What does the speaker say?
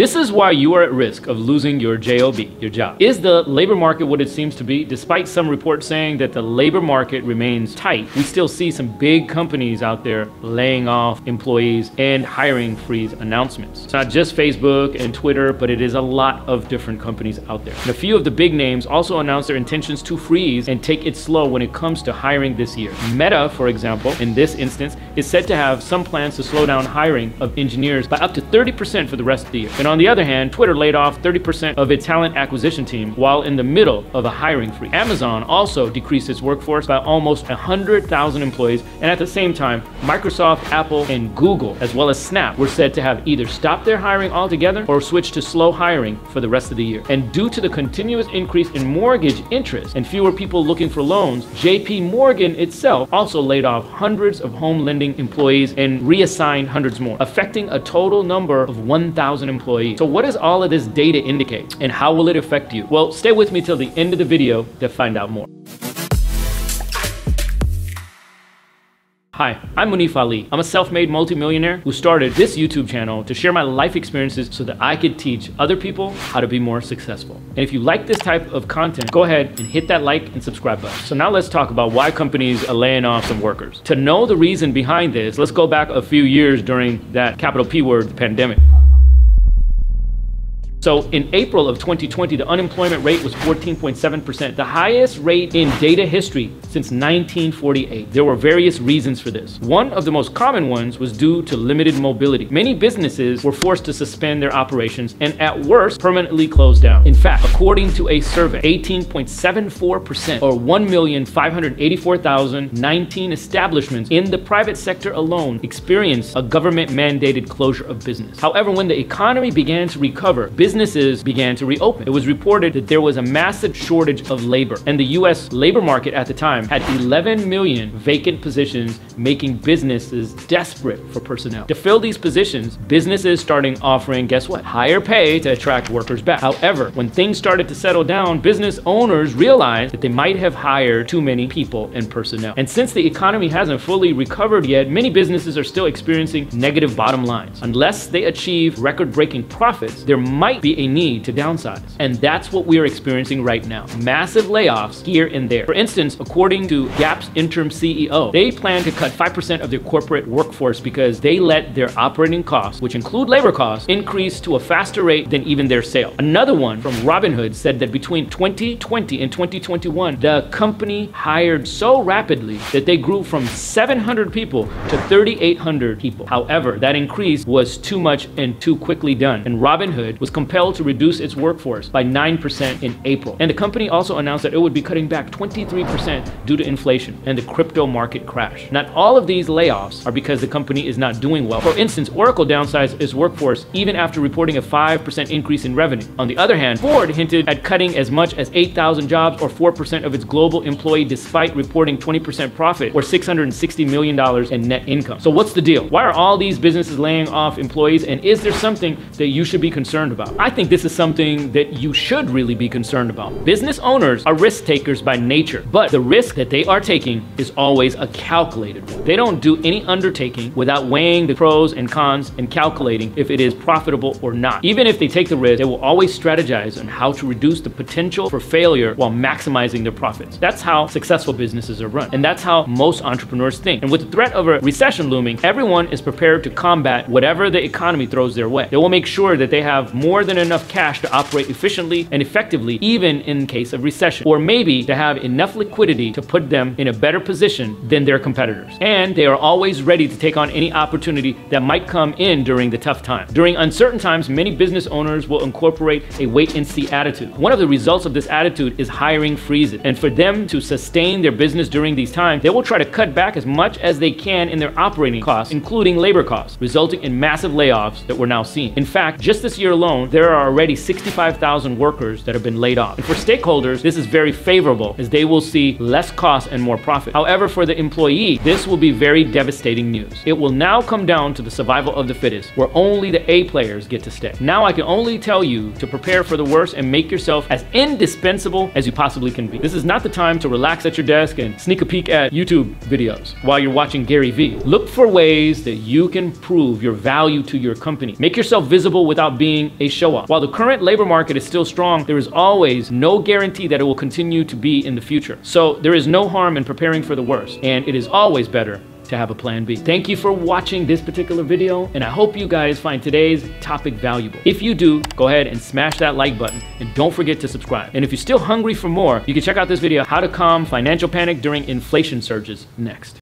This is why you are at risk of losing your JOB, your job. Is the labor market what it seems to be? Despite some reports saying that the labor market remains tight, we still see some big companies out there laying off employees and hiring freeze announcements. It's not just Facebook and Twitter, but it is a lot of different companies out there. And a few of the big names also announced their intentions to freeze and take it slow when it comes to hiring this year. Meta, for example, in this instance, is said to have some plans to slow down hiring of engineers by up to 30% for the rest of the year. And on the other hand, Twitter laid off 30% of its talent acquisition team while in the middle of a hiring freeze. Amazon also decreased its workforce by almost 100,000 employees, and at the same time, Microsoft, Apple, and Google, as well as Snap, were said to have either stopped their hiring altogether or switched to slow hiring for the rest of the year. And due to the continuous increase in mortgage interest and fewer people looking for loans, JP Morgan itself also laid off hundreds of home lending employees and reassigned hundreds more, affecting a total number of 1,000 employees. So, what does all of this data indicate, and how will it affect you? Well, stay with me till the end of the video to find out more. Hi, I'm Munif Ali. I'm a self-made multimillionaire who started this YouTube channel to share my life experiences so that I could teach other people how to be more successful. And if you like this type of content, go ahead and hit that like and subscribe button. So now let's talk about why companies are laying off some workers. To know the reason behind this, let's go back a few years during that capital P word pandemic. So in April of 2020, the unemployment rate was 14.7%, the highest rate in data history since 1948. There were various reasons for this. One of the most common ones was due to limited mobility. Many businesses were forced to suspend their operations and at worst permanently close down. In fact, according to a survey, 18.74% or 1,584,019 establishments in the private sector alone experienced a government mandated closure of business. However, when the economy began to recover, businesses began to reopen. It was reported that there was a massive shortage of labor, and the US labor market at the time had 11 million vacant positions, making businesses desperate for personnel. To fill these positions, businesses starting offering, guess what? Higher pay to attract workers back. However, when things started to settle down, business owners realized that they might have hired too many people and personnel. And since the economy hasn't fully recovered yet, many businesses are still experiencing negative bottom lines. Unless they achieve record breaking profits, there might be a need to downsize. And that's what we are experiencing right now. Massive layoffs here and there. For instance, according to Gap's interim CEO, they plan to cut 5% of their corporate workforce because they let their operating costs, which include labor costs, increase to a faster rate than even their sales. Another one from Robinhood said that between 2020 and 2021, the company hired so rapidly that they grew from 700 people to 3,800 people. However, that increase was too much and too quickly done, and Robinhood was compelled to reduce its workforce by 9% in April. And the company also announced that it would be cutting back 23% due to inflation and the crypto market crash. Not all of these layoffs are because the company is not doing well. For instance, Oracle downsized its workforce even after reporting a 5% increase in revenue. On the other hand, Ford hinted at cutting as much as 8,000 jobs or 4% of its global employee despite reporting 20% profit or $660 million in net income. So what's the deal? Why are all these businesses laying off employees and is there something that you should be concerned about? I think this is something that you should really be concerned about. Business owners are risk takers by nature, but the risk that they are taking is always a calculated one. They don't do any undertaking without weighing the pros and cons and calculating if it is profitable or not. Even if they take the risk, they will always strategize on how to reduce the potential for failure while maximizing their profits. That's how successful businesses are run, and that's how most entrepreneurs think. And with the threat of a recession looming, everyone is prepared to combat whatever the economy throws their way. They will make sure that they have more than enough cash to operate efficiently and effectively, even in case of recession, or maybe to have enough liquidity to put them in a better position than their competitors. And they are always ready to take on any opportunity that might come in during the tough time. During uncertain times, many business owners will incorporate a wait and see attitude. One of the results of this attitude is hiring freezes. And for them to sustain their business during these times, they will try to cut back as much as they can in their operating costs, including labor costs, resulting in massive layoffs that we're now seeing. In fact, just this year alone, there there are already 65,000 workers that have been laid off. And for stakeholders, this is very favorable as they will see less cost and more profit. However, for the employee, this will be very devastating news. It will now come down to the survival of the fittest, where only the A players get to stay. Now I can only tell you to prepare for the worst and make yourself as indispensable as you possibly can be. This is not the time to relax at your desk and sneak a peek at YouTube videos while you're watching Gary Vee. Look for ways that you can prove your value to your company. Make yourself visible without being a show off. While the current labor market is still strong, there is always no guarantee that it will continue to be in the future. So there is no harm in preparing for the worst, and it is always better to have a plan B. Thank you for watching this particular video, and I hope you guys find today's topic valuable. If you do, go ahead and smash that like button, and don't forget to subscribe. And if you're still hungry for more, you can check out this video, How to Calm Financial Panic During Inflation Surges, next.